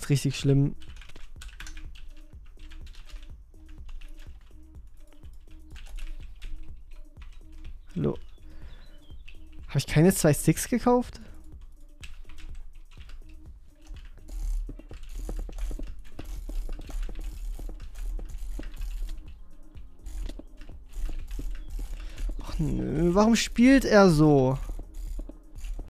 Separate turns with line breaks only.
ist richtig schlimm. Hallo. Habe ich keine zwei Sticks gekauft? Ach nö, warum spielt er so?